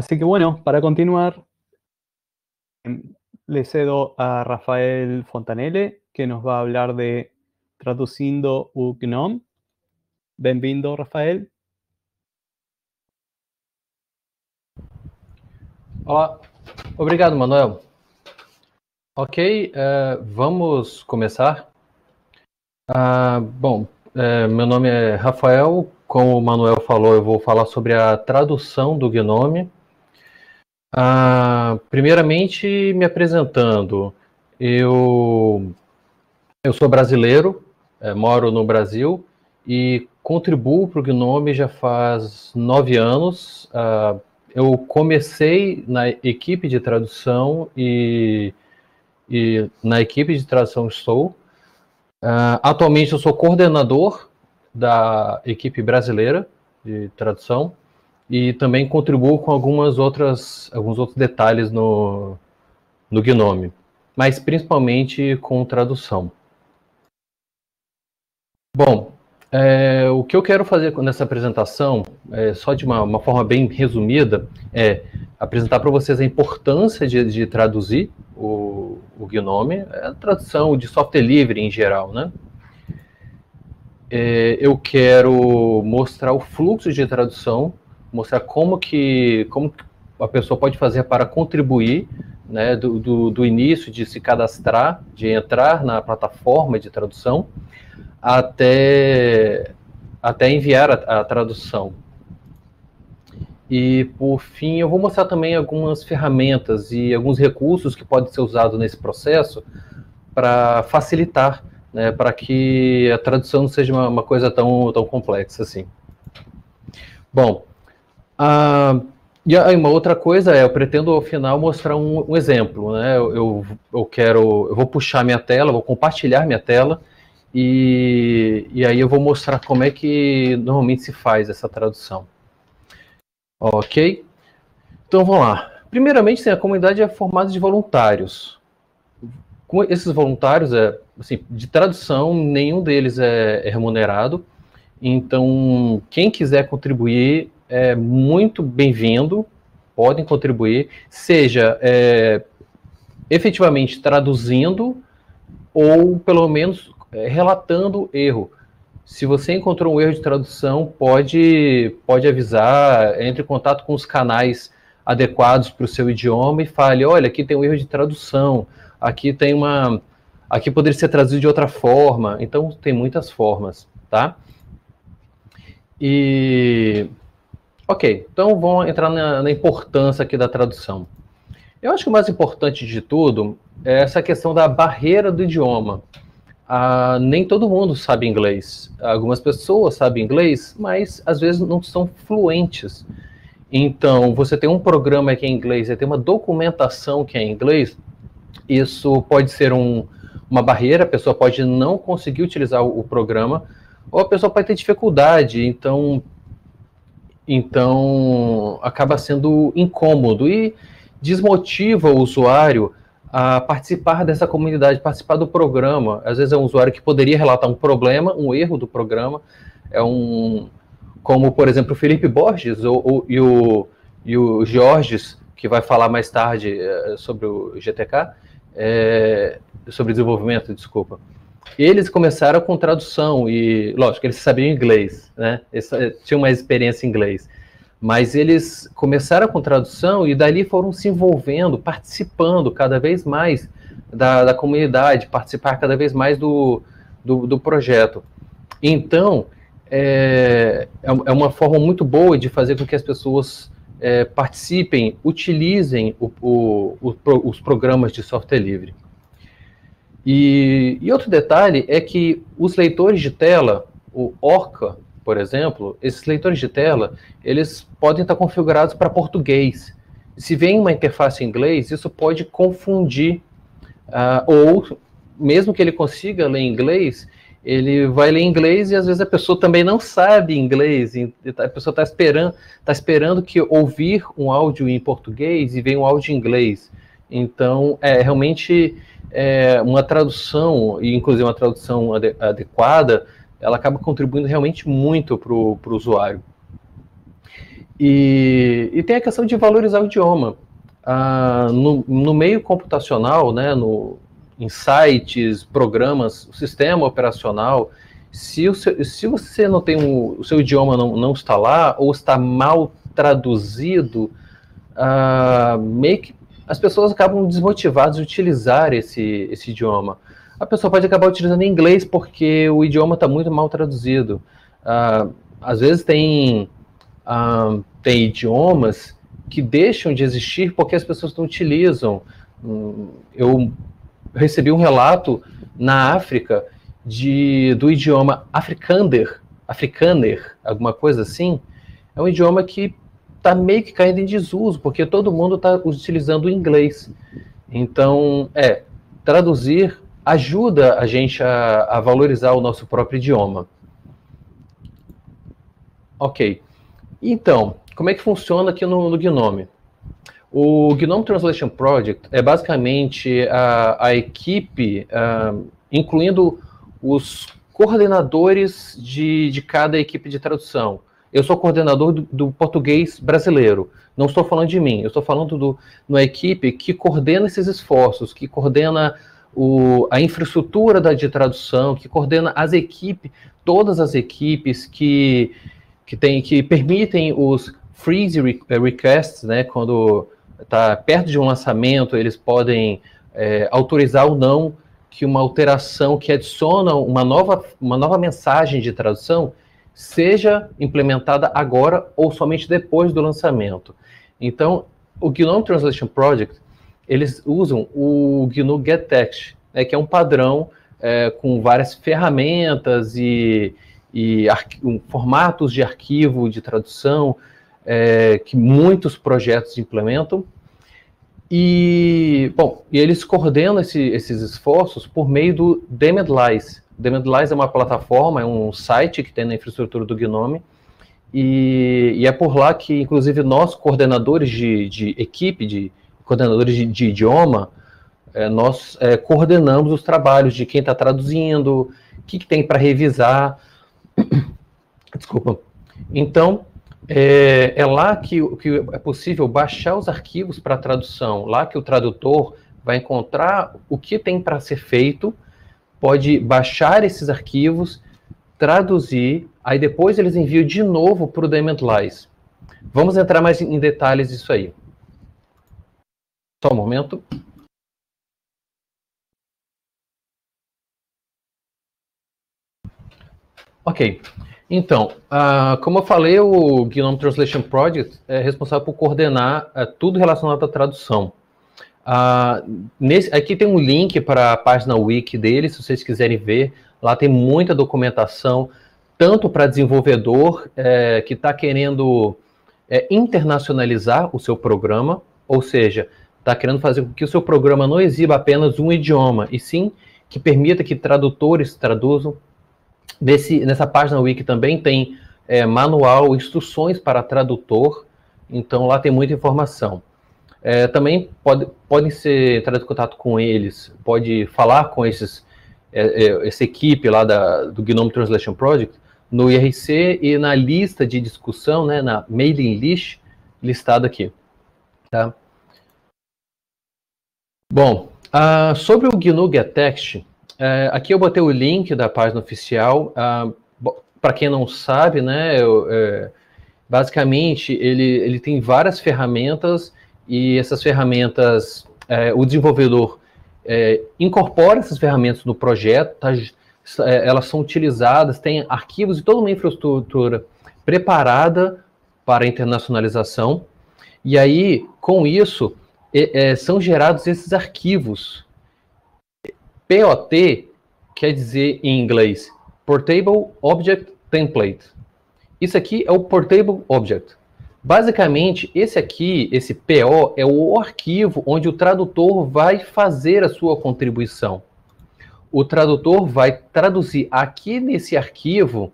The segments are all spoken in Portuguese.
Así que bueno, para continuar, le cedo a Rafael Fontanelle, que nos va a hablar de traduciendo o GNOME. Bem-vindo, Rafael. Olá, obrigado, Manuel. Ok, uh, vamos começar. Uh, bom, uh, meu nome é Rafael. Como o Manuel falou, eu vou falar sobre a tradução do Gnome. Primeiramente, me apresentando, eu, eu sou brasileiro, moro no Brasil e contribuo para o Gnome já faz nove anos. Uh, eu comecei na equipe de tradução e, e na equipe de tradução estou. Uh, atualmente eu sou coordenador da equipe brasileira de tradução e também contribuo com algumas outras, alguns outros detalhes no, no Gnome, mas principalmente com tradução. Bom, é, o que eu quero fazer nessa apresentação, é, só de uma, uma, forma bem resumida, é apresentar para vocês a importância de, de traduzir o, o, Gnome, a tradução de software livre em geral, né? É, eu quero mostrar o fluxo de tradução, mostrar como que, como a pessoa pode fazer para contribuir, né, do, do, do início de se cadastrar, de entrar na plataforma de tradução, até, até enviar a, a tradução. E, por fim, eu vou mostrar também algumas ferramentas e alguns recursos que podem ser usados nesse processo para facilitar, né, para que a tradução não seja uma, uma, coisa tão, tão complexa assim. Bom, uh, e aí uma outra coisa é, eu pretendo ao final mostrar um, um exemplo, né, eu, eu, eu quero, eu vou puxar minha tela, vou compartilhar minha tela, e, e aí eu vou mostrar como é que normalmente se faz essa tradução. Ok? Então vamos lá. Primeiramente, a comunidade é formada de voluntários. Com esses voluntários, é, assim, de tradução, nenhum deles é, é remunerado. Então, quem quiser contribuir é muito bem-vindo, podem contribuir, seja é, efetivamente traduzindo ou pelo menos é, relatando erro. Se você encontrou um erro de tradução, pode, pode avisar, entre em contato com os canais adequados para o seu idioma e fale, olha, aqui tem um erro de tradução, aqui tem uma, aqui poderia ser traduzido de outra forma. Então tem muitas formas, tá? E ok, então vamos entrar na, na importância aqui da tradução. Eu acho que o mais importante de tudo é essa questão da barreira do idioma ah, nem todo mundo sabe inglês. Algumas pessoas sabem inglês, mas às vezes não são fluentes. Então, você tem um programa que é em inglês, você tem uma documentação que é em inglês, isso pode ser um, uma barreira, a pessoa pode não conseguir utilizar o, o programa, ou a pessoa pode ter dificuldade, então, então acaba sendo incômodo e desmotiva o usuário a participar dessa comunidade, participar do programa. Às vezes é um usuário que poderia relatar um problema, um erro do programa, é um como por exemplo o Felipe Borges ou, ou, e, o, e o Jorges, que vai falar mais tarde é, sobre o GTK, é, sobre desenvolvimento, desculpa. Eles começaram com tradução e, lógico, eles sabiam inglês, né? Eles eh, tinham uma experiência em inglês mas eles começaram com tradução e dali foram se envolvendo, participando cada vez mais da, da comunidade, participar cada vez mais do, do, do projeto. Então, é, é, é uma forma muito boa de fazer com que as pessoas é, participem, utilizem o, o, o, os programas de software livre. E, e outro detalhe é que os leitores de tela, o Orca, por exemplo, esses leitores de tela, eles podem estar configurados para português. Se vem uma interface em inglês, isso pode confundir, uh, ou mesmo que ele consiga ler inglês, ele vai ler inglês e às vezes a pessoa também não sabe inglês, a pessoa está esperando, tá esperando que ouvir um áudio em português e vem um áudio em inglês. Então, é realmente é, uma tradução, e inclusive uma tradução adequada, ela acaba contribuindo realmente muito para o usuário. E, e tem a questão de valorizar o idioma. Ah, no, no, meio computacional, né, no, em sites, programas, sistema operacional, se, o seu, se você não tem um, o seu idioma não, não está lá ou está mal traduzido, ah, meio que as pessoas acabam desmotivadas de utilizar esse, esse idioma. A pessoa pode acabar utilizando inglês porque o idioma está muito mal traduzido. Ah, às vezes tem, ah, tem idiomas que deixam de existir porque as pessoas não utilizam. Hum, eu recebi um relato na África de, do idioma afrikaner, afrikaner, alguma coisa assim. É um idioma que está meio que caindo em desuso, porque todo mundo está utilizando o inglês. Então, é, traduzir ajuda a gente a, a valorizar o nosso próprio idioma. Ok. Então, como é que funciona aqui no, no Gnome? O Gnome Translation Project é basicamente a, a equipe, uh, incluindo os coordenadores de, de cada equipe de tradução. Eu sou coordenador do, do, português brasileiro. Não estou falando de mim, eu estou falando do, uma equipe que coordena esses esforços, que coordena o, a infraestrutura da, de tradução, que coordena as equipes, todas as equipes que, que, tem, que permitem os freeze requests, né, quando está perto de um lançamento, eles podem é, autorizar ou não que uma alteração que adiciona uma nova, uma nova mensagem de tradução seja implementada agora ou somente depois do lançamento. Então, o GNOME Translation Project, eles usam o GNU GetText, né, que é um padrão é, com várias ferramentas e, e formatos de arquivo de tradução é, que muitos projetos implementam. E, bom, e eles coordenam esse, esses esforços por meio do Demedlies. Demedlies é uma plataforma, é um site que tem na infraestrutura do Gnome, e, e é por lá que, inclusive, nós, coordenadores de, de equipe, de coordenadores de, de idioma, é, nós é, coordenamos os trabalhos de quem está traduzindo, o que, que tem para revisar. Desculpa. Então, é, é lá que, que é possível baixar os arquivos para tradução, lá que o tradutor vai encontrar o que tem para ser feito, pode baixar esses arquivos, traduzir, aí depois eles enviam de novo para o Daemon Vamos entrar mais em detalhes disso aí. Só um momento. Ok. Então, uh, como eu falei, o Gnome Translation Project é responsável por coordenar uh, tudo relacionado à tradução. Uh, nesse, aqui tem um link para a página wiki dele, se vocês quiserem ver. Lá tem muita documentação, tanto para desenvolvedor é, que está querendo é, internacionalizar o seu programa, ou seja, está querendo fazer com que o seu programa não exiba apenas um idioma, e sim que permita que tradutores traduzam Desse, nessa página wiki também tem é, manual, instruções para tradutor, então lá tem muita informação. É, também pode, podem ser entrados em contato com eles, pode falar com esses, é, é essa equipe lá da, do Gnome Translation Project no IRC e na lista de discussão, né, na mailing list listado aqui. Tá? Bom, uh, sobre o GNU GetText, é, aqui eu botei o link da página oficial. Ah, Para quem não sabe, né, eu, é, basicamente ele, ele tem várias ferramentas e essas ferramentas, é, o desenvolvedor é, incorpora essas ferramentas no projeto, tá, é, elas são utilizadas, tem arquivos e toda uma infraestrutura preparada para internacionalização. E aí, com isso, é, são gerados esses arquivos POT quer dizer em inglês Portable Object Template. Isso aqui é o Portable Object. Basicamente, esse aqui, esse PO, é o arquivo onde o tradutor vai fazer a sua contribuição. O tradutor vai traduzir aqui nesse arquivo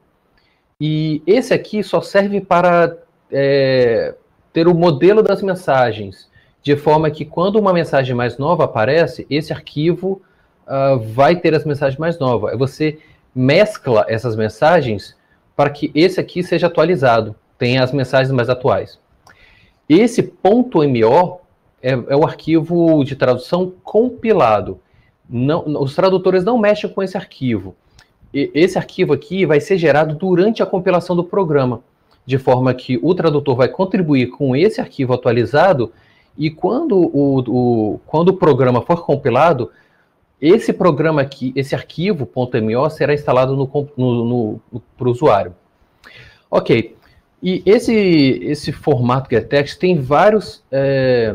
e esse aqui só serve para é, ter o modelo das mensagens, de forma que quando uma mensagem mais nova aparece, esse arquivo uh, vai ter as mensagens mais novas. Você mescla essas mensagens para que esse aqui seja atualizado. Tem as mensagens mais atuais. Esse ponto .mo é, é o arquivo de tradução compilado. Não, os tradutores não mexem com esse arquivo. E esse arquivo aqui vai ser gerado durante a compilação do programa, de forma que o tradutor vai contribuir com esse arquivo atualizado e quando o, o, quando o programa for compilado, esse programa aqui, esse arquivo .mo será instalado no, para o usuário. Ok, e esse, esse formato gettext tem vários. É,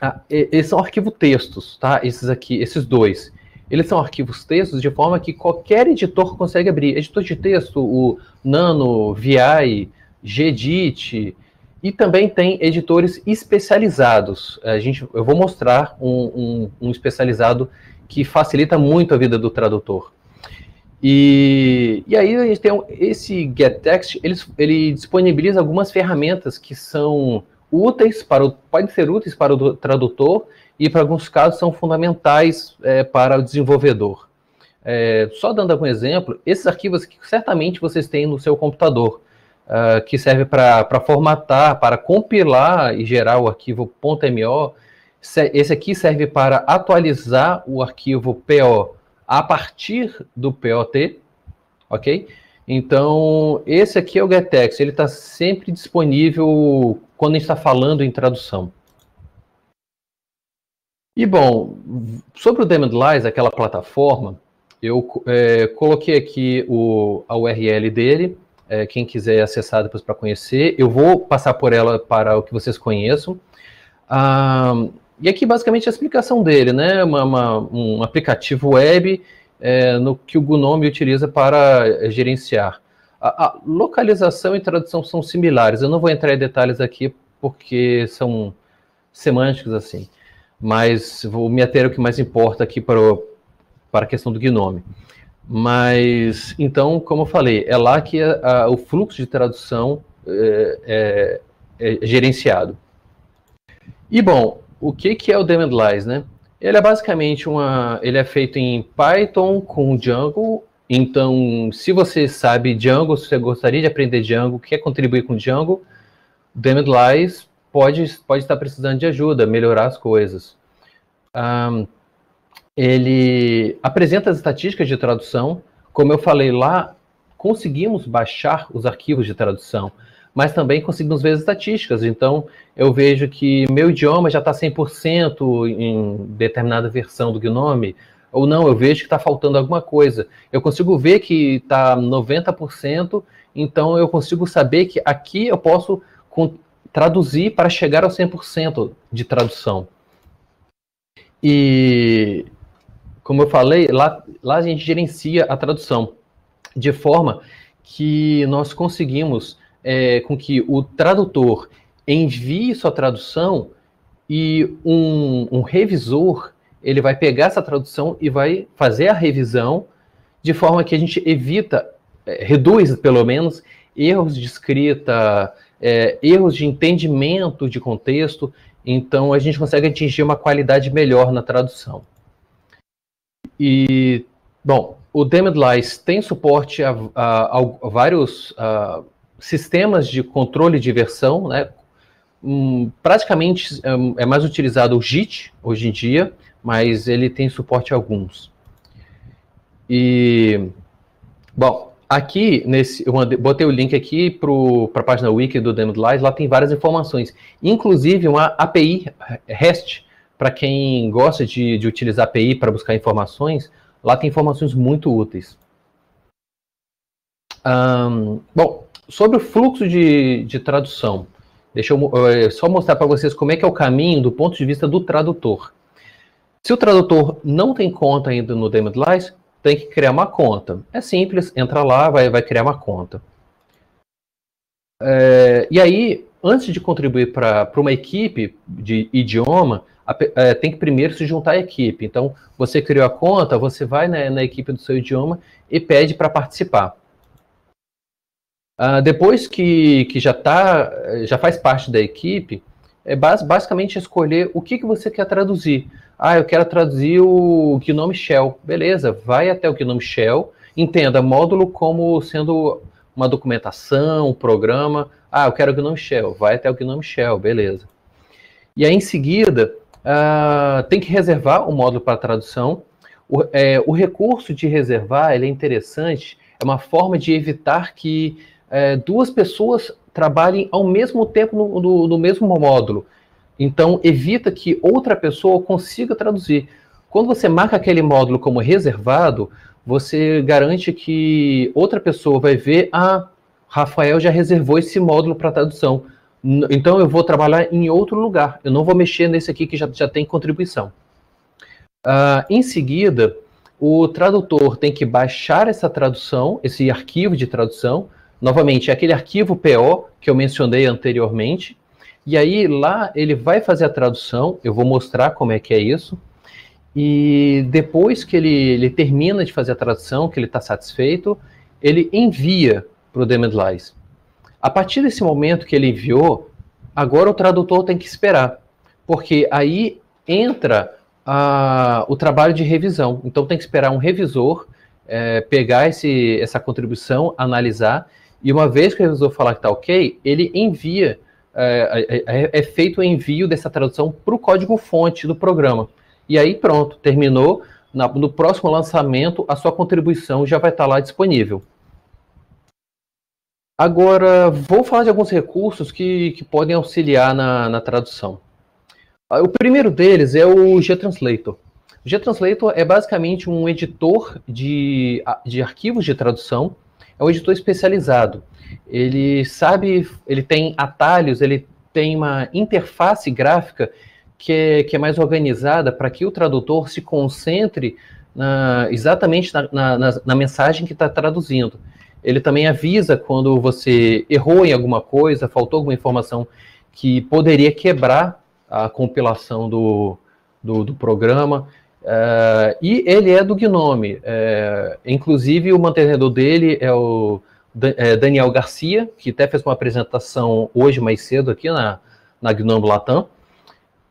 ah, eles são arquivo textos, tá? Esses aqui, esses dois. Eles são arquivos textos de forma que qualquer editor consegue abrir. Editor de texto, o Nano, VI, Gedit, e também tem editores especializados. A gente, eu vou mostrar um, um, um especializado que facilita muito a vida do tradutor. E, e aí a gente tem esse GetText, ele, ele disponibiliza algumas ferramentas que são úteis para o, podem ser úteis para o tradutor e para alguns casos são fundamentais é, para o desenvolvedor. É, só dando algum exemplo, esses arquivos que certamente vocês têm no seu computador, uh, que serve para formatar, para compilar e gerar o arquivo .mo, esse aqui serve para atualizar o arquivo PO a partir do POT, ok? Então, esse aqui é o GetText, ele está sempre disponível quando a gente está falando em tradução. E, bom, sobre o Demandlies, aquela plataforma, eu é, coloquei aqui o, a URL dele, é, quem quiser acessar depois para conhecer. Eu vou passar por ela para o que vocês conheçam. Ah, e aqui, basicamente, a explicação dele, né? Uma, uma, um aplicativo web é, no que o Gnome utiliza para gerenciar. A, a, localização e tradução são similares. Eu não vou entrar em detalhes aqui porque são semânticos assim, mas vou me ater ao que mais importa aqui para, o, para a questão do Gnome. Mas, então, como eu falei, é lá que a, o fluxo de tradução é, é, é gerenciado. E, bom, o que, que é o Daemon né? Ele é basicamente uma. Ele é feito em Python com Django. Então, se você sabe Django, se você gostaria de aprender Django, quer contribuir com Django, Daemon pode, pode estar precisando de ajuda, melhorar as coisas. Um, ele apresenta as estatísticas de tradução. Como eu falei lá, conseguimos baixar os arquivos de tradução mas também conseguimos ver as estatísticas. Então, eu vejo que meu idioma já está 100% em determinada versão do Gnome, ou não, eu vejo que está faltando alguma coisa. Eu consigo ver que está 90%, então eu consigo saber que aqui eu posso traduzir para chegar ao 100% de tradução. E, como eu falei, lá, lá a gente gerencia a tradução, de forma que nós conseguimos é, com que o tradutor envie sua tradução e um, um revisor ele vai pegar essa tradução e vai fazer a revisão de forma que a gente evita, é, reduz pelo menos, erros de escrita, é, erros de entendimento de contexto, então a gente consegue atingir uma qualidade melhor na tradução. E, bom, o Damned Lies tem suporte a, a, a vários a, sistemas de controle de versão, né? Um, praticamente um, é mais utilizado o JIT hoje em dia, mas ele tem suporte a alguns. E, bom, aqui, nesse, eu botei o link aqui para a página wiki do Damned Lies, lá tem várias informações, inclusive uma API REST, para quem gosta de, de utilizar API para buscar informações, lá tem informações muito úteis. Bom, sobre o fluxo de, de tradução, deixa eu é, só mostrar para vocês como é que é o caminho do ponto de vista do tradutor. Se o tradutor não tem conta ainda no Lies, tem que criar uma conta. É simples, entra lá, vai, vai criar uma conta. É, e aí, antes de contribuir para uma equipe de idioma, a, é, tem que primeiro se juntar à equipe. Então, você criou a conta, você vai na, na equipe do seu idioma e pede para participar. Uh, depois que, que já tá, já faz parte da equipe, é bas basicamente escolher o que, que você quer traduzir. Ah, eu quero traduzir o Gnome Shell. Beleza, vai até o Gnome Shell, entenda módulo como sendo uma documentação, um programa. Ah, eu quero o Gnome Shell. Vai até o Gnome Shell, beleza. E aí, em seguida, uh, tem que reservar o módulo para tradução. O, é, o, recurso de reservar ele é interessante, é uma forma de evitar que é, duas pessoas trabalhem ao mesmo tempo no, no, no mesmo módulo. Então, evita que outra pessoa consiga traduzir. Quando você marca aquele módulo como reservado, você garante que outra pessoa vai ver, ah, Rafael já reservou esse módulo para tradução. Então eu vou trabalhar em outro lugar. Eu não vou mexer nesse aqui que já, já tem contribuição. Uh, em seguida, o tradutor tem que baixar essa tradução, esse arquivo de tradução. Novamente, é aquele arquivo PO que eu mencionei anteriormente. E aí lá ele vai fazer a tradução. Eu vou mostrar como é que é isso. E depois que ele, ele termina de fazer a tradução, que ele está satisfeito, ele envia para o Demedlies. A partir desse momento que ele enviou, agora o tradutor tem que esperar, porque aí entra a, o trabalho de revisão. Então tem que esperar um revisor é, pegar esse, essa contribuição, analisar, e uma vez que o revisor falar que está ok, ele envia, é, é, é, é feito o envio dessa tradução para o código-fonte do programa. E aí pronto, terminou. Na, no próximo lançamento, a sua contribuição já vai estar lá disponível. Agora, vou falar de alguns recursos que, que podem auxiliar na, na tradução. Ah, o primeiro deles é o GTranslator. O GTranslator é basicamente um editor de, de arquivos de tradução, é um editor especializado. Ele sabe, ele tem atalhos, ele tem uma interface gráfica que é, que é mais organizada para que o tradutor se concentre na, exatamente na, na, na mensagem que está traduzindo. Ele também avisa quando você errou em alguma coisa, faltou alguma informação que poderia quebrar a compilação do, do, do programa. Uh, e ele é do Gnome. Uh, inclusive, o mantenedor dele é o é Daniel Garcia, que até fez uma apresentação hoje mais cedo aqui na, na Gnome Latam.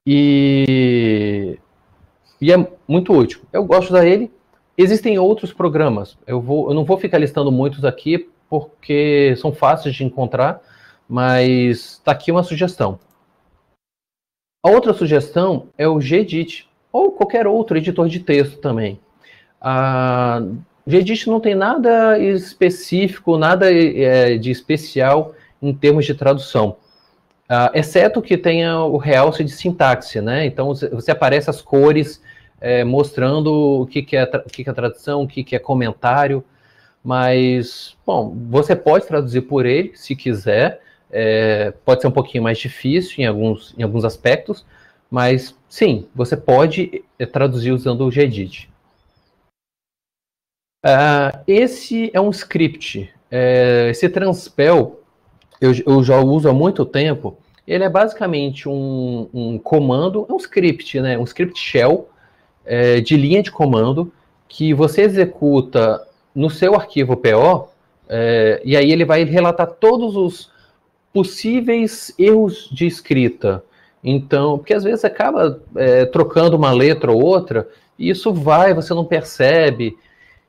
E, e é muito útil. Eu gosto da ele. Existem outros programas. Eu, vou, eu não vou ficar listando muitos aqui, porque são fáceis de encontrar, mas está aqui uma sugestão. A outra sugestão é o Gedit, ou qualquer outro editor de texto também. A Gedit não tem nada específico, nada é, de especial em termos de tradução. Uh, exceto que tenha o realce de sintaxe, né? Então você aparece as cores é, mostrando o que, que, é, o que, que é tradução, o que, que é comentário, mas, bom, você pode traduzir por ele, se quiser, é, pode ser um pouquinho mais difícil em alguns, em alguns aspectos, mas sim, você pode é, traduzir usando o Gedit. Uh, esse é um script. É, esse Transpel eu, eu já uso há muito tempo, ele é basicamente um, um comando, é um script, né? Um script shell é, de linha de comando que você executa no seu arquivo PO, é, e aí ele vai relatar todos os possíveis erros de escrita. Então, porque às vezes acaba é, trocando uma letra ou outra, e isso vai, você não percebe.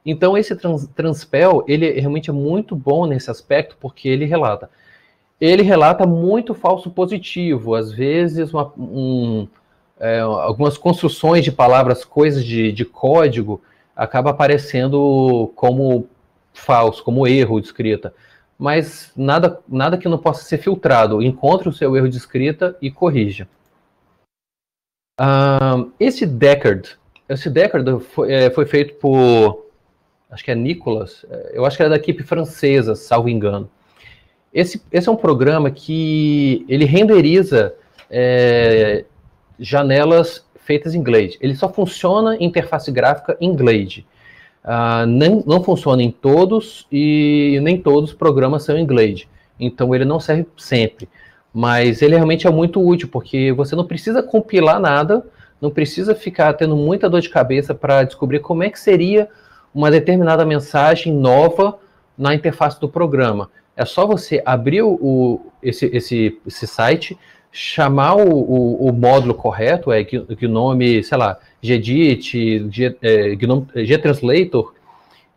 Então, esse trans, Transpel, ele realmente é muito bom nesse aspecto, porque ele relata ele relata muito falso positivo, às vezes uma, um, é, algumas construções de palavras, coisas de, de código, acaba aparecendo como falso, como erro de escrita. Mas nada, nada que não possa ser filtrado. Encontre o seu erro de escrita e corrija. Esse Deckard, esse Deckard foi, é, foi feito por, acho que é Nicolas, é, eu acho que é da equipe francesa, salvo engano. Esse, esse é um programa que ele renderiza é, janelas feitas em Glade. Ele só funciona em interface gráfica em Glade. Uh, nem, não funciona em todos e nem todos os programas são em Glade. Então ele não serve sempre. Mas ele realmente é muito útil, porque você não precisa compilar nada, não precisa ficar tendo muita dor de cabeça para descobrir como é que seria uma determinada mensagem nova na interface do programa. É só você abrir o, esse, esse, esse site, chamar o, o, o módulo correto, é Gnome, sei lá, Gedit, G, é, Gnome, Gtranslator,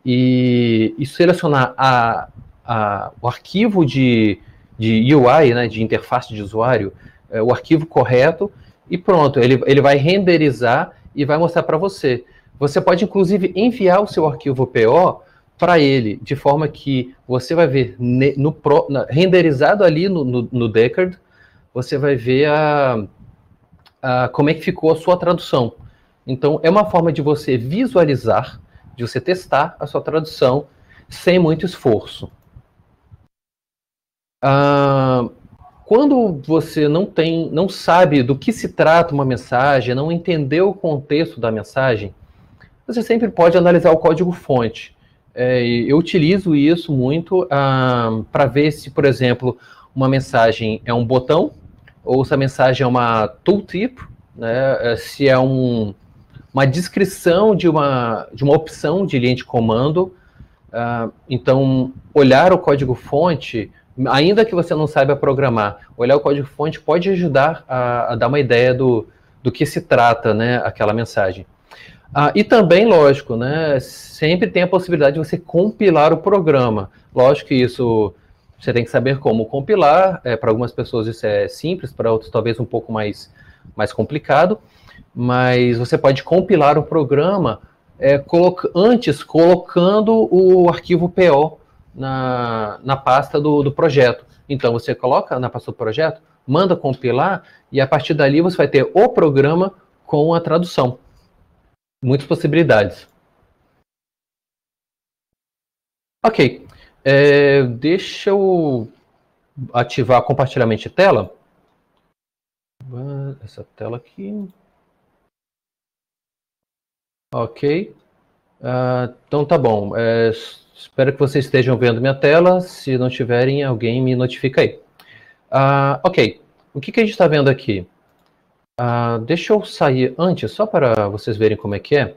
e, e selecionar a, a, o arquivo de, de UI, né, de interface de usuário, é, o arquivo correto e pronto, ele, ele vai renderizar e vai mostrar para você. Você pode, inclusive, enviar o seu arquivo PO para ele, de forma que você vai ver no, no renderizado ali no, no, no Deckard, você vai ver a, a, como é que ficou a sua tradução. Então, é uma forma de você visualizar, de você testar a sua tradução sem muito esforço. Ah, quando você não tem, não sabe do que se trata uma mensagem, não entendeu o contexto da mensagem, você sempre pode analisar o código-fonte. É, eu utilizo isso muito ah, para ver se, por exemplo, uma mensagem é um botão ou se a mensagem é uma tooltip, né, é, se é um, uma descrição de uma, de uma opção de linha de comando. Uh, então, olhar o código-fonte, ainda que você não saiba programar, olhar o código-fonte pode ajudar a, a, dar uma ideia do, do que se trata né, aquela mensagem. Uh, e também, lógico, né, sempre tem a possibilidade de você compilar o programa. Lógico que isso você tem que saber como compilar. É, para algumas pessoas isso é simples, para outros talvez um pouco mais, mais complicado. Mas você pode compilar o programa é, antes colocando o arquivo PO na, na pasta do, do projeto. Então você coloca na pasta do projeto, manda compilar e a partir dali você vai ter o programa com a tradução. Muitas possibilidades. Ok, é, deixa eu ativar compartilhamento de tela. Essa tela aqui. Ok. Uh, então tá bom. É, espero que vocês estejam vendo minha tela. Se não tiverem, alguém me notifica aí. Uh, ok. O que, que a gente está vendo aqui? Uh, deixa eu sair antes, só para vocês verem como é que é.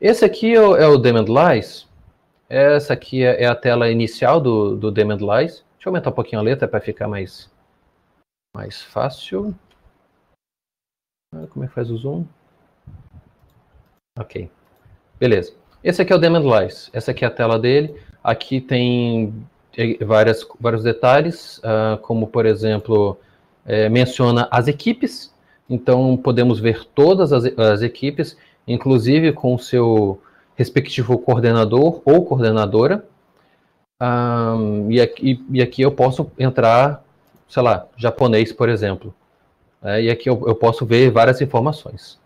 Esse aqui é o, é o Demand Lies. Essa aqui é, é, a tela inicial do, do Demand Lies. Deixa eu aumentar um pouquinho a letra para ficar mais, mais fácil. Ah, como é que faz o zoom? Ok. Beleza. Esse aqui é o Demand Lies. Essa aqui é a tela dele. Aqui tem é, várias, vários detalhes, uh, como, por exemplo, é, menciona as equipes. Então, podemos ver todas as, as equipes, inclusive com o seu respectivo coordenador ou coordenadora. Um, e, aqui, e aqui eu posso entrar, sei lá, japonês, por exemplo. É, e aqui eu, eu, posso ver várias informações.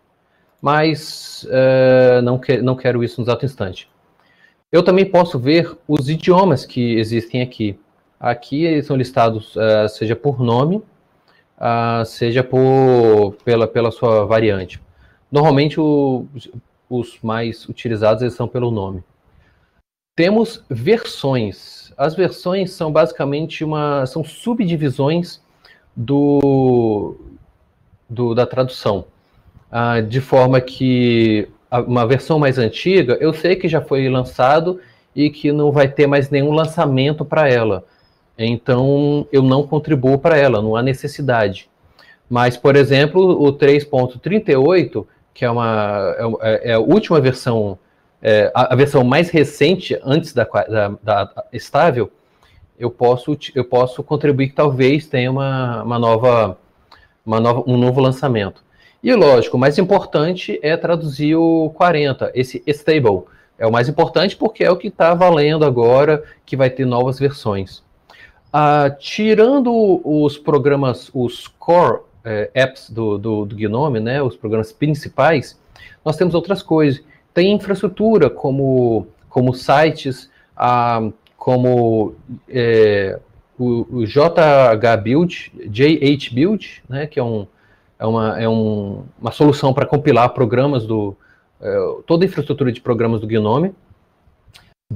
Mas uh, não, que, não quero isso no exato instante. Eu também posso ver os idiomas que existem aqui. Aqui eles são listados, uh, seja por nome, uh, seja por, pela, pela sua variante. Normalmente o, os mais utilizados eles são pelo nome. Temos versões. As versões são basicamente uma são subdivisões do, do da tradução, ah, de forma que uma versão mais antiga eu sei que já foi lançado e que não vai ter mais nenhum lançamento para ela. Então eu não contribuo para ela, não há necessidade. Mas, por exemplo, o 3.38 que é uma é, é, é a última versão, é, a, a, versão mais recente antes da, da, da, estável, eu posso eu posso contribuir que talvez tenha uma, uma nova uma nova um novo lançamento. E lógico, o mais importante é traduzir o 40, esse stable. É o mais importante porque é o que está valendo agora, que vai ter novas versões. Ah, tirando os programas, os core é, apps do, do, do, Gnome, né, os programas principais, nós temos outras coisas. Tem infraestrutura como, como sites, ah, como é, o, o JH Build, JH Build, né, que é, um, é, uma, é um, uma solução para compilar programas do. É, toda a infraestrutura de programas do Gnome.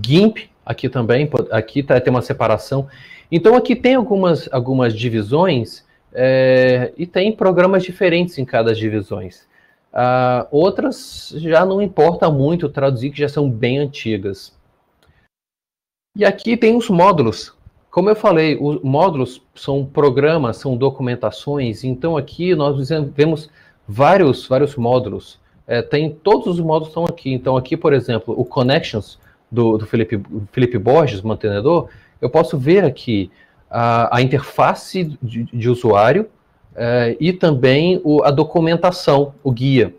GIMP, aqui também, aqui tá, tem uma separação. Então aqui tem algumas, algumas divisões é, e tem programas diferentes em cada divisões. Uh, outras já não importa muito traduzir, que já são bem antigas. E aqui tem os módulos. Como eu falei, os módulos são programas, são documentações. Então aqui nós vemos vários, vários módulos. É, tem todos os módulos estão aqui. Então aqui, por exemplo, o Connections do, do Felipe, Felipe Borges, mantenedor, eu posso ver aqui a, a interface de, de usuário é, e também o, a documentação, o guia.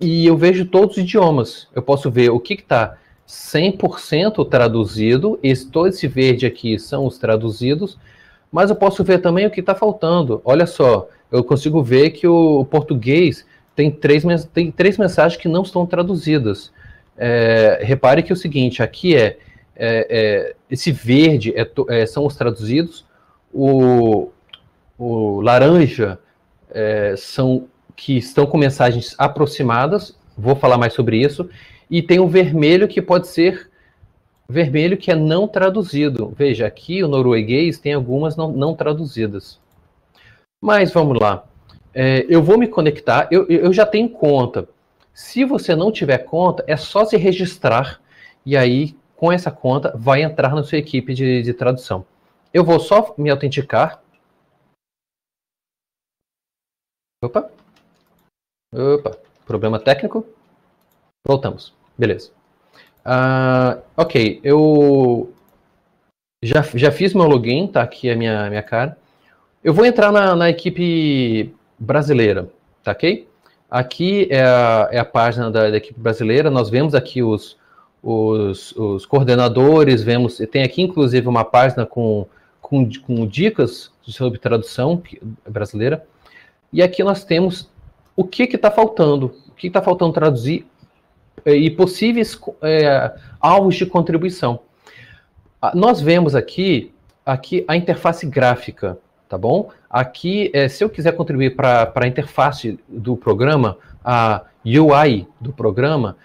E eu vejo todos os idiomas. Eu posso ver o que está 100% traduzido, esse, todo esse verde aqui são os traduzidos, mas eu posso ver também o que está faltando. Olha só, eu consigo ver que o, o português tem três, tem três mensagens que não estão traduzidas. É, repare que é o seguinte, aqui é, é, é esse verde é, é, são os traduzidos, o, o laranja é, são que estão com mensagens aproximadas, vou falar mais sobre isso, e tem o vermelho que pode ser vermelho que é não traduzido. Veja, aqui o norueguês tem algumas não, não traduzidas. Mas vamos lá. É, eu vou me conectar, eu, eu já tenho conta. Se você não tiver conta, é só se registrar e aí, com essa conta, vai entrar na sua equipe de, de tradução. Eu vou só me autenticar. Opa. Opa. Problema técnico. Voltamos. Beleza. Uh, ok, eu já, já fiz meu login, tá aqui a minha, minha cara. Eu vou entrar na, na equipe brasileira, tá ok? Aqui é a, é a página da, da, equipe brasileira, nós vemos aqui os, os, os, coordenadores, vemos, tem aqui inclusive uma página com, com, com dicas sobre tradução brasileira, e aqui nós temos o que está faltando, o que está faltando traduzir é, e possíveis é, alvos de contribuição. Ah, nós vemos aqui, aqui a interface gráfica, tá bom? Aqui, é, se eu quiser contribuir para a interface do programa, a UI do programa,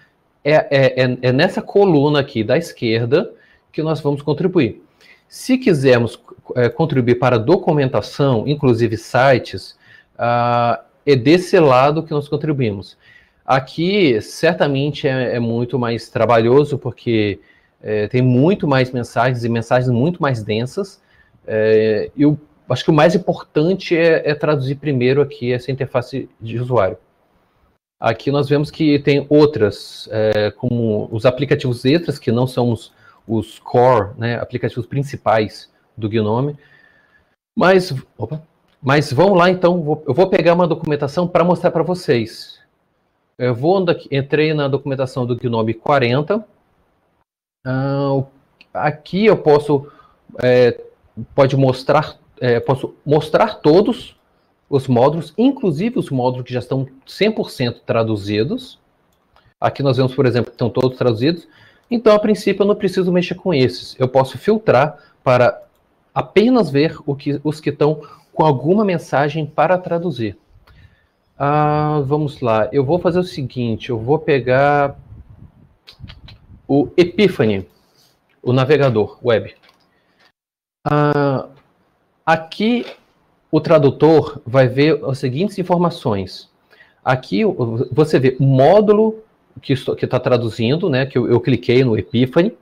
é, é, é, é, nessa coluna aqui da esquerda que nós vamos contribuir. Se quisermos é, contribuir para documentação, inclusive sites, ah, é desse lado que nós contribuímos. Aqui, certamente, é, é muito mais trabalhoso, porque é, tem muito mais mensagens e mensagens muito mais densas. É, e acho que o mais importante é, é, traduzir primeiro aqui essa interface de usuário. Aqui nós vemos que tem outras, é, como os aplicativos extras, que não são os, os core, né, aplicativos principais do Gnome. Mas, opa, mas vamos lá então, vou, eu vou pegar uma documentação para mostrar para vocês. Eu vou entrei na documentação do Gnome 40. Uh, aqui eu posso é, pode mostrar é, posso mostrar todos os módulos, inclusive os módulos que já estão 100% traduzidos. Aqui nós vemos, por exemplo, que estão todos traduzidos. Então, a princípio, eu não preciso mexer com esses. Eu posso filtrar para apenas ver que, os que estão com alguma mensagem para traduzir. Ah, vamos lá. Eu vou fazer o seguinte: eu vou pegar o Epiphany, o navegador web. Ah, Aqui o tradutor vai ver as seguintes informações. Aqui você vê o módulo que está traduzindo, né, que eu, eu, cliquei no Epiphany.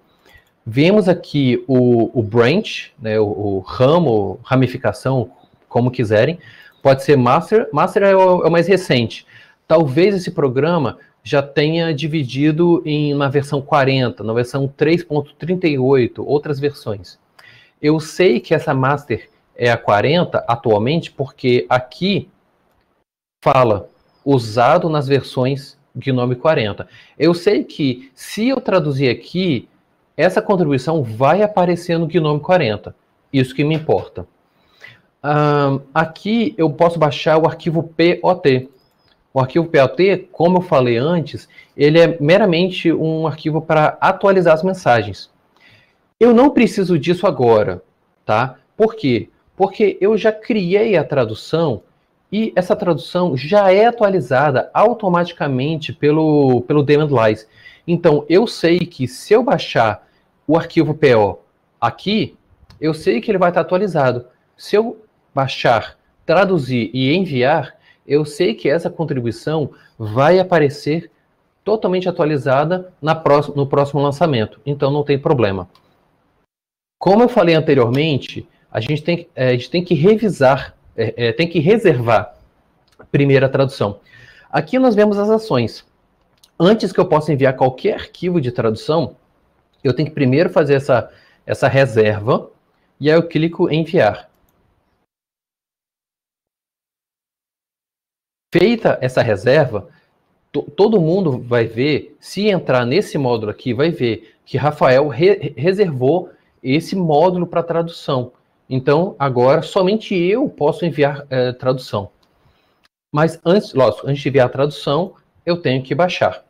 Vemos aqui o, o branch, né, o, o, ramo, ramificação, como quiserem. Pode ser master, master é o, é o mais recente. Talvez esse programa já tenha dividido em uma versão 40, na versão 3.38, outras versões. Eu sei que essa master é a 40 atualmente, porque aqui fala usado nas versões Gnome 40. Eu sei que se eu traduzir aqui, essa contribuição vai aparecer no Gnome 40. Isso que me importa. Um, aqui eu posso baixar o arquivo POT. O arquivo POT, como eu falei antes, ele é meramente um arquivo para atualizar as mensagens. Eu não preciso disso agora, tá? Por quê? porque eu já criei a tradução e essa tradução já é atualizada automaticamente pelo, pelo Daemon Então, eu sei que se eu baixar o arquivo PO aqui, eu sei que ele vai estar atualizado. Se eu baixar, traduzir e enviar, eu sei que essa contribuição vai aparecer totalmente atualizada na próxima, no próximo lançamento. Então, não tem problema. Como eu falei anteriormente, a gente tem, é, a gente tem que revisar, é, é, tem que reservar primeiro a tradução. Aqui nós vemos as ações. Antes que eu possa enviar qualquer arquivo de tradução, eu tenho que primeiro fazer essa, essa reserva, e aí eu clico em enviar. Feita essa reserva, todo mundo vai ver, se entrar nesse módulo aqui, vai ver que Rafael re reservou esse módulo para tradução. Então, agora somente eu posso enviar é, tradução. Mas antes, lógico, antes de enviar a tradução, eu tenho que baixar.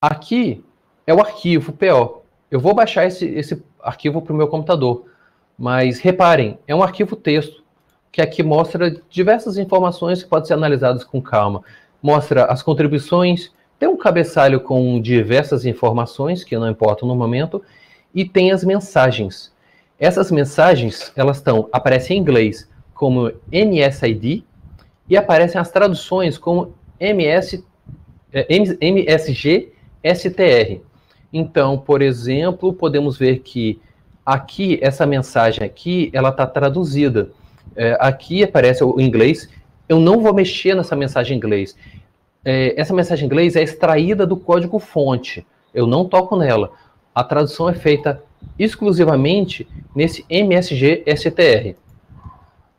Aqui é o arquivo PO. Eu vou baixar esse, esse arquivo para o meu computador. Mas reparem, é um arquivo texto, que aqui mostra diversas informações que podem ser analisadas com calma. Mostra as contribuições, tem um cabeçalho com diversas informações, que não importam no momento, e tem as mensagens. Essas mensagens, elas estão, aparecem em inglês como MSID e aparecem as traduções como MS, é, MSG STR. Então, por exemplo, podemos ver que aqui, essa mensagem aqui, ela está traduzida. É, aqui aparece o inglês. Eu não vou mexer nessa mensagem em inglês. É, essa mensagem em inglês é extraída do código fonte. Eu não toco nela. A tradução é feita exclusivamente nesse MSG STR.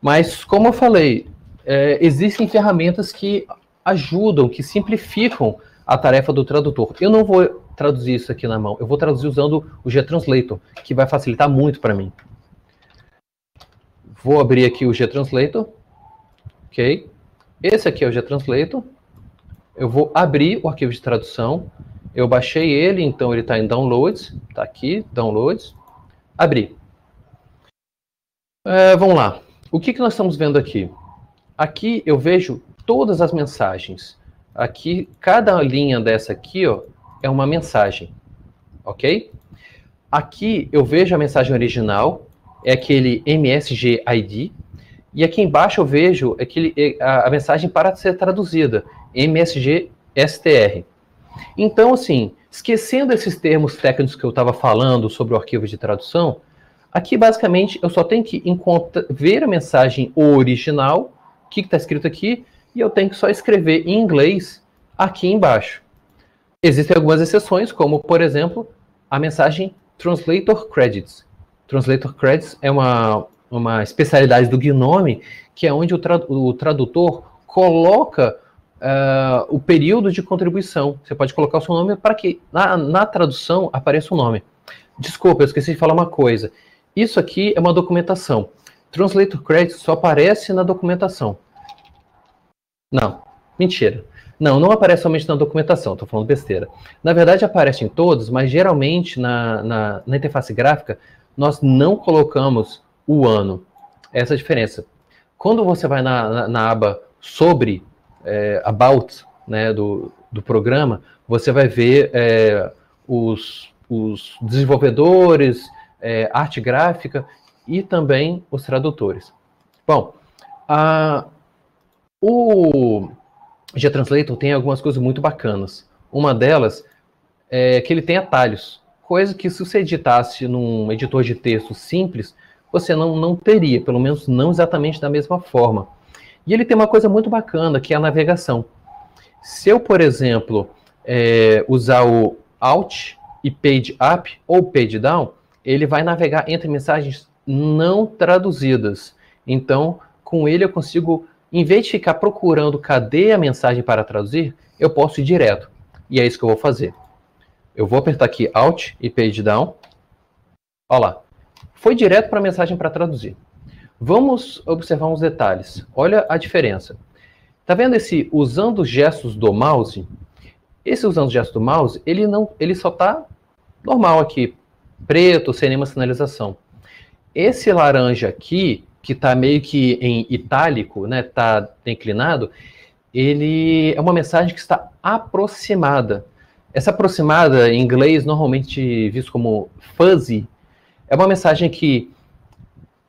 Mas, como eu falei, é, existem ferramentas que ajudam, que simplificam a tarefa do tradutor. Eu não vou traduzir isso aqui na mão, eu vou traduzir usando o G-Translator, que vai facilitar muito para mim. Vou abrir aqui o G-Translator. Ok. Esse aqui é o G-Translator. Eu vou abrir o arquivo de tradução. Eu baixei ele, então ele está em Downloads. Está aqui, Downloads. Abri. É, vamos lá. O que, que nós estamos vendo aqui? Aqui eu vejo todas as mensagens. Aqui, cada linha dessa aqui, ó, é uma mensagem, ok? Aqui eu vejo a mensagem original, é aquele MSG ID, e aqui embaixo eu vejo aquele, a, a mensagem para ser traduzida, MSG STR. Então, assim, esquecendo esses termos técnicos que eu estava falando sobre o arquivo de tradução, aqui basicamente eu só tenho que ver a mensagem original, o que está escrito aqui, e eu tenho que só escrever em inglês aqui embaixo. Existem algumas exceções, como, por exemplo, a mensagem Translator Credits. Translator Credits é uma, uma especialidade do Gnome, que é onde o, tra o tradutor coloca uh, o período de contribuição. Você pode colocar o seu nome para que na, na tradução apareça o nome. Desculpa, eu esqueci de falar uma coisa. Isso aqui é uma documentação. Translator Credits só aparece na documentação. Não, mentira. Não, não aparece somente na documentação, estou falando besteira. Na verdade, aparece em todos, mas geralmente na, na, na, interface gráfica nós não colocamos o ano. Essa é a diferença. Quando você vai na, na, na aba sobre, é, about, né, do, do programa, você vai ver é, os, os desenvolvedores, é, arte gráfica e também os tradutores. Bom, a, o G-Translator tem algumas coisas muito bacanas. Uma delas é que ele tem atalhos, coisa que se você editasse num editor de texto simples, você não, não teria, pelo menos não exatamente da mesma forma. E ele tem uma coisa muito bacana, que é a navegação. Se eu, por exemplo, é, usar o Alt e Page Up ou Page Down, ele vai navegar entre mensagens não traduzidas. Então, com ele eu consigo em vez de ficar procurando cadê a mensagem para traduzir, eu posso ir direto. E é isso que eu vou fazer. Eu vou apertar aqui Alt e Page Down. Olha lá. Foi direto para a mensagem para traduzir. Vamos observar uns detalhes. Olha a diferença. Tá vendo esse usando os gestos do mouse? Esse usando os gestos do mouse, ele não, ele só tá normal aqui, preto, sem nenhuma sinalização. Esse laranja aqui, que está meio que em itálico, né, está inclinado, ele é uma mensagem que está aproximada. Essa aproximada, em inglês, normalmente visto como fuzzy, é uma mensagem que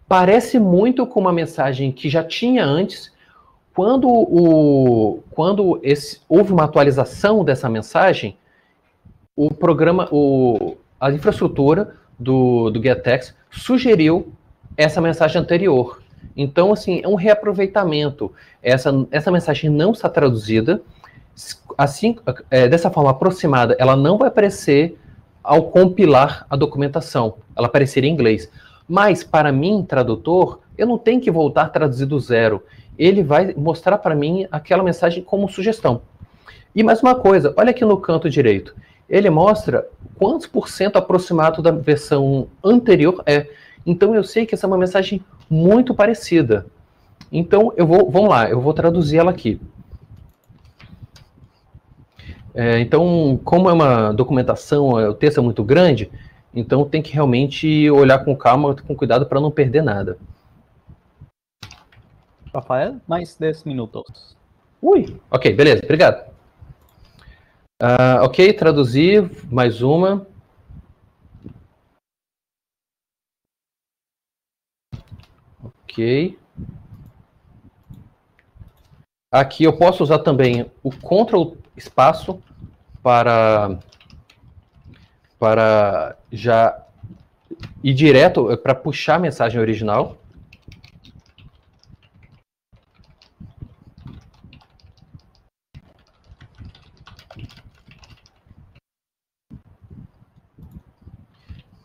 parece muito com uma mensagem que já tinha antes. Quando, o, quando esse, houve uma atualização dessa mensagem, o programa, o, a infraestrutura do, do GetText sugeriu essa mensagem anterior. Então, assim, é um reaproveitamento. Essa, essa mensagem não está traduzida. Assim, é, dessa forma aproximada, ela não vai aparecer ao compilar a documentação. Ela apareceria em inglês. Mas, para mim, tradutor, eu não tenho que voltar a traduzir do zero. Ele vai mostrar para mim aquela mensagem como sugestão. E mais uma coisa, olha aqui no canto direito. Ele mostra quantos por cento aproximado da versão anterior é. Então eu sei que essa é uma mensagem muito parecida. Então eu vou, vamos lá, eu vou traduzir ela aqui. É, então, como é uma documentação, é, o texto é muito grande, então tem que realmente olhar com calma, com cuidado para não perder nada. Rafael, mais 10 minutos. Ui, ok, beleza, obrigado. Uh, ok, traduzir, mais uma. Ok. Aqui eu posso usar também o Ctrl espaço para, para já ir direto para puxar a mensagem original.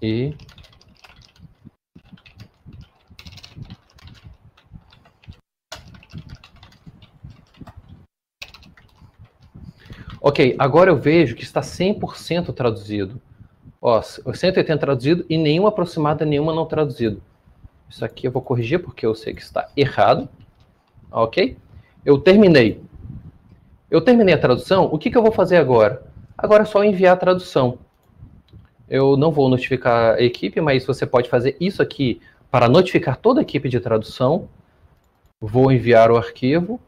E Ok, agora eu vejo que está 100% traduzido. Ó, 180 traduzido e nenhuma aproximada, nenhuma não traduzido. Isso aqui eu vou corrigir porque eu sei que está errado. Ok? Eu terminei. Eu terminei a tradução. O que, que eu vou fazer agora? Agora é só enviar a tradução. Eu não vou notificar a equipe, mas você pode fazer isso aqui para notificar toda a equipe de tradução. Vou enviar o arquivo.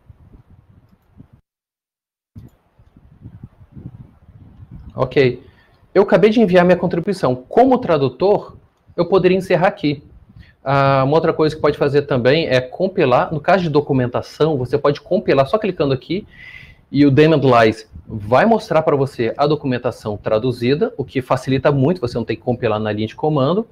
Ok. Eu acabei de enviar minha contribuição. Como tradutor, eu poderia encerrar aqui. Ah, uma outra coisa que pode fazer também é compilar. No caso de documentação, você pode compilar só clicando aqui e o Daemon Lies vai mostrar para você a documentação traduzida, o que facilita muito, você não tem que compilar na linha de comando.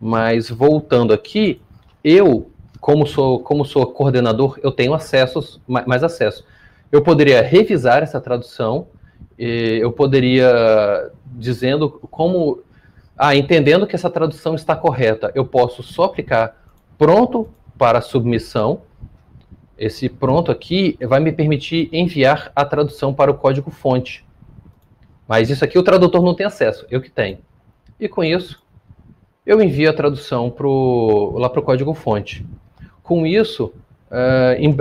Mas voltando aqui, eu, como sou, como sou coordenador, eu tenho acessos, mais acesso. Eu poderia revisar essa tradução eu poderia, dizendo como. Ah, entendendo que essa tradução está correta, eu posso só clicar pronto para submissão. Esse pronto aqui vai me permitir enviar a tradução para o código fonte. Mas isso aqui o tradutor não tem acesso, eu que tenho. E com isso, eu envio a tradução pro, lá para o código fonte. Com isso, uh, em,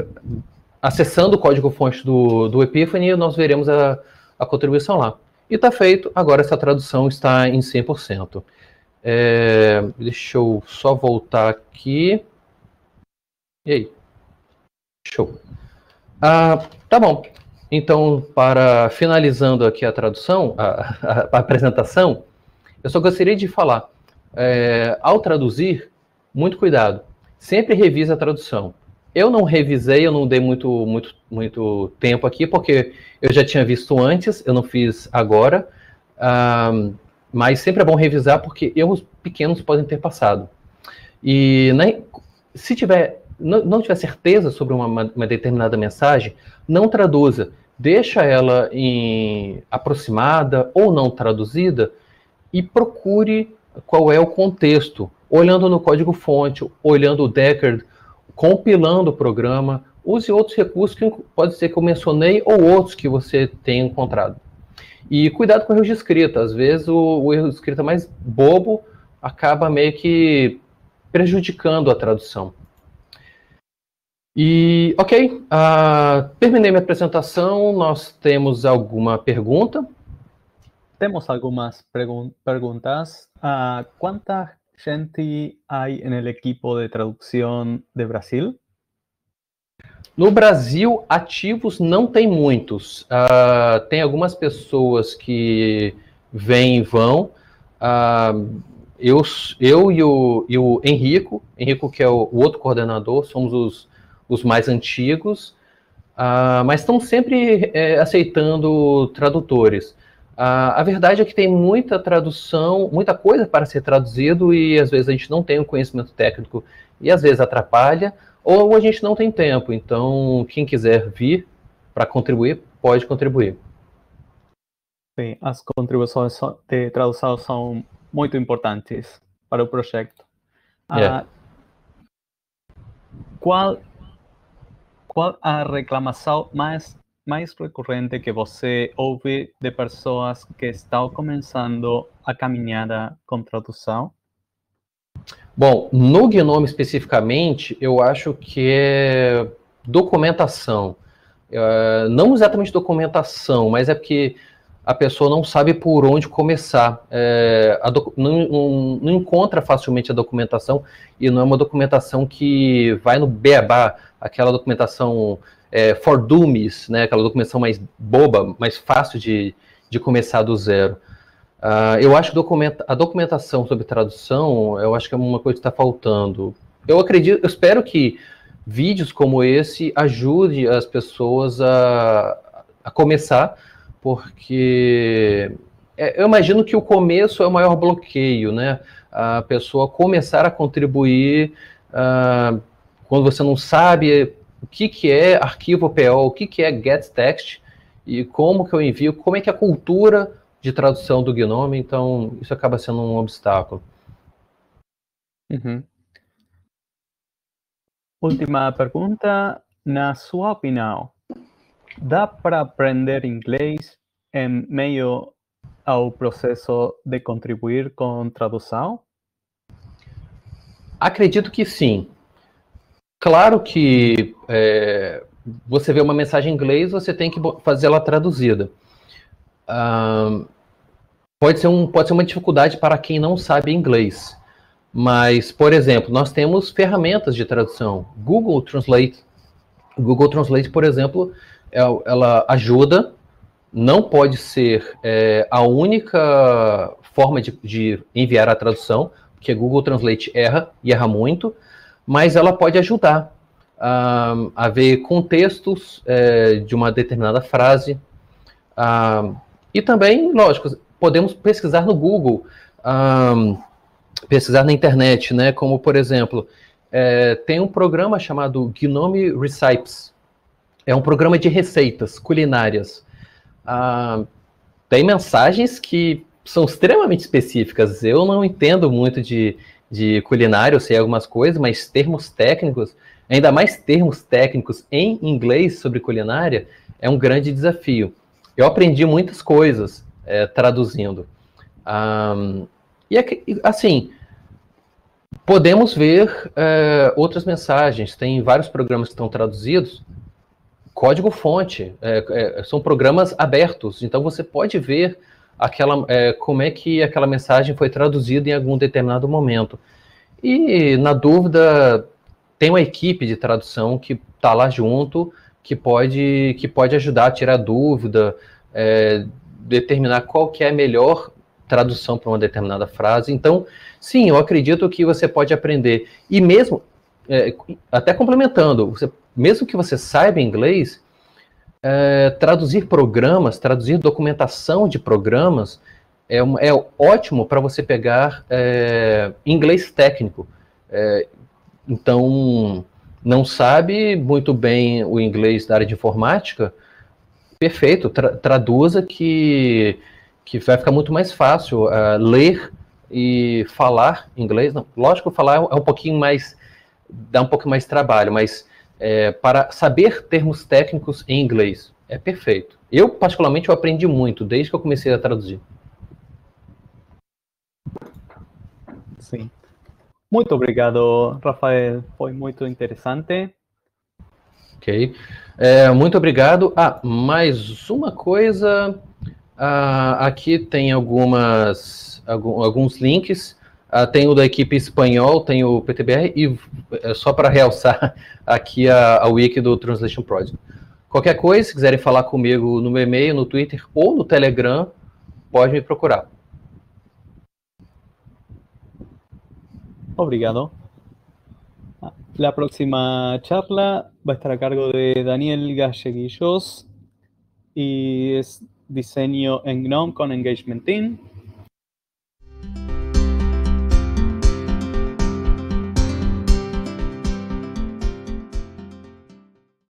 acessando o código fonte do, do Epiphany, nós veremos a, a contribuição lá. E está feito, agora essa tradução está em 100%. É, deixa eu só voltar aqui. E aí? Show. Ah, tá bom. Então, para finalizando aqui a tradução, a, a, a apresentação, eu só gostaria de falar, é, ao traduzir, muito cuidado. Sempre revise a tradução. Eu não revisei, eu não dei muito, muito, muito tempo aqui, porque eu já tinha visto antes, eu não fiz agora. Mas sempre é bom revisar, porque erros pequenos podem ter passado. E né, se tiver, não, não, tiver certeza sobre uma, uma, determinada mensagem, não traduza. Deixa ela em aproximada ou não traduzida e procure qual é o contexto, olhando no código-fonte, olhando o Deckard, compilando o programa, use outros recursos que pode ser que eu mencionei ou outros que você tenha encontrado. E cuidado com erros de escrita. Às vezes o, o erro de escrita mais bobo acaba meio que prejudicando a tradução. E, ok, uh, terminei minha apresentação. Nós temos alguma pergunta? Temos algumas perguntas. Uh, quanta gente hay en el equipo de traducción de Brasil? No Brasil, ativos não tem muitos. Uh, tem algumas pessoas que vêm e vão. Uh, eu, eu e o, e o Henrico, Henrico que é o, o outro coordenador, somos os, os mais antigos, uh, mas estão sempre é, aceitando tradutores. A verdade é que tem muita tradução, muita coisa para ser traduzido e às vezes a gente não tem o conhecimento técnico e às vezes atrapalha ou a gente não tem tempo. Então, quem quiser vir para contribuir, pode contribuir. Sim, as contribuições de tradução são muito importantes para o projeto. Yeah. Ah, qual, qual a reclamação mais, mais recorrente que você ouve de pessoas que estão começando a caminhada com tradução? Bom, no Gnome especificamente, eu acho que é documentação. É, não exatamente documentação, mas é porque a pessoa não sabe por onde começar. É, não, não, não, encontra facilmente a documentação e não é uma documentação que vai no beabá, aquela documentação é, for dummies, né, aquela documentação mais boba, mais fácil de, de começar do zero. Uh, eu acho que documenta, a documentação sobre tradução, eu acho que é uma coisa que está faltando. Eu acredito, eu espero que vídeos como esse ajude as pessoas a, a começar porque é, eu imagino que o começo é o maior bloqueio, né? A pessoa começar a contribuir uh, quando você não sabe o que, que é arquivo PO, o que, que é getText e como que eu envio, como é que é a cultura de tradução do Gnome, então isso acaba sendo um obstáculo. Uhum. Última pergunta, na sua opinião, Dá para aprender inglês em meio ao processo de contribuir com tradução? Acredito que sim. Claro que é, você vê uma mensagem em inglês, você tem que fazer ela traduzida. pode, ser um, pode ser uma dificuldade para quem não sabe inglês. Mas, por exemplo, nós temos ferramentas de tradução. Google Translate. Google Translate, por exemplo, é, ela ajuda, não pode ser é, a única forma de, de, enviar a tradução, porque Google Translate erra e erra muito, mas ela pode ajudar a, a ver contextos é, de uma determinada frase. A, e também, lógico, podemos pesquisar no Google, pesquisar na internet, né? Como, por exemplo, é, tem um programa chamado Gnome Recipes, é um programa de receitas culinárias. Tem mensagens que são extremamente específicas. Eu não entendo muito de, de culinária, eu sei algumas coisas, mas termos técnicos, ainda mais termos técnicos em inglês sobre culinária, é um grande desafio. Eu aprendi muitas coisas é, traduzindo. Um, e assim, podemos ver é, outras mensagens. Tem vários programas que estão traduzidos código-fonte. É, é, são programas abertos, então você pode ver aquela, é, como é que aquela mensagem foi traduzida em algum determinado momento. E, na dúvida, tem uma equipe de tradução que está lá junto, que pode, que pode ajudar a tirar dúvida, é, determinar qual que é a melhor tradução para uma determinada frase. Então, sim, eu acredito que você pode aprender. E mesmo, é, até complementando, você mesmo que você saiba inglês, é, traduzir programas, traduzir documentação de programas é, é ótimo para você pegar é, inglês técnico. É, então, não sabe muito bem o inglês da área de informática? Perfeito, tra traduza que, que vai ficar muito mais fácil uh, ler e falar inglês. Não, lógico, falar é um pouquinho mais, dá um pouco mais trabalho, mas é, para saber termos técnicos em inglês. É perfeito. Eu, particularmente, eu aprendi muito desde que eu comecei a traduzir. Sim. Muito obrigado, Rafael. Foi muito interessante. Ok. É, muito obrigado. Ah, mais uma coisa. Ah, aqui tem algumas, alguns links. Uh, tem o da equipe espanhol, tem o PTBR, e é só para realçar aqui a, a wiki do Translation Project. Qualquer coisa, se quiserem falar comigo no meu e-mail, no Twitter ou no Telegram, pode me procurar. Obrigado. La próxima charla va a estar a cargo de Daniel Galleguillos y es diseño en GNOME con Engagement Team.